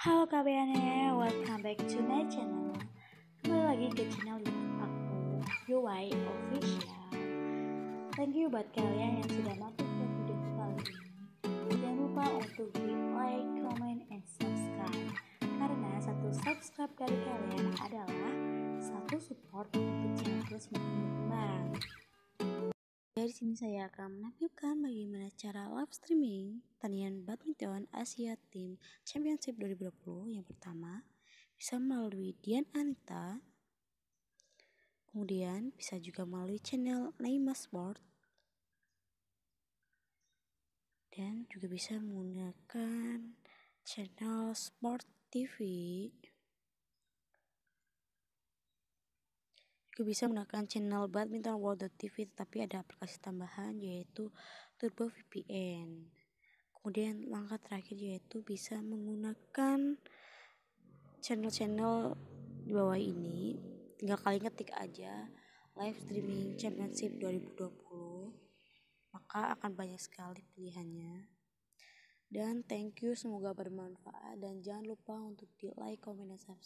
Halo kalian ya, welcome back to my channel. Kembali lagi ke channel youtube aku, UI Official. Thank you buat kalian yang sudah mampir ke video kali ini. Jangan lupa untuk di like, comment, and subscribe. Karena satu subscribe dari kalian adalah satu support untuk channel terus berkembang dari sini saya akan menampilkan bagaimana cara live streaming pertandingan badminton Asia Team Championship 2020 yang pertama bisa melalui Dian Anita. Kemudian bisa juga melalui channel Neymar Sport. Dan juga bisa menggunakan channel Sport TV juga bisa menggunakan channel badminton world.tv tetapi ada aplikasi tambahan yaitu Turbo VPN kemudian langkah terakhir yaitu bisa menggunakan channel-channel di bawah ini. Tinggal kalian ketik aja live streaming championship 2020 maka akan banyak sekali pilihannya. Dan thank you semoga bermanfaat dan jangan lupa untuk di like, comment, dan subscribe